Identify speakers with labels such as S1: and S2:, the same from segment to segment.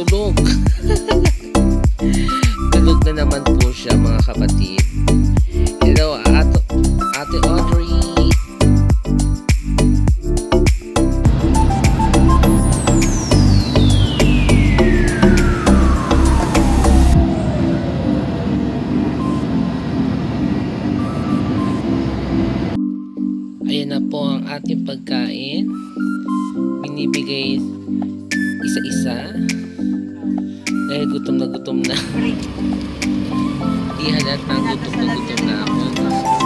S1: tulog. tulog na naman po siya mga kapatid. Hello, Ato, Ate Audrey. Ayan na po ang ating pagkain. Binibigay isa-isa. Dahil gutom na gutom na. Di halata gutom na gutom na ako.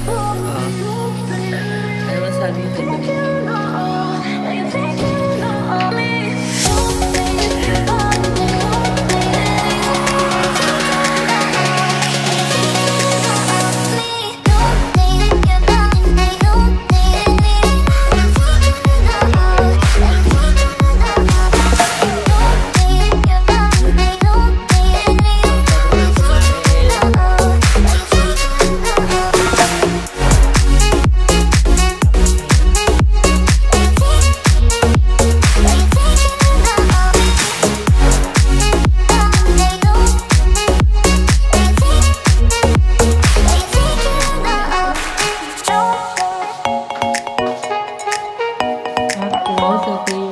S1: 不。philosophy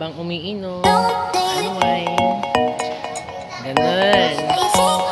S1: habang umiinom ng wine. Ganun.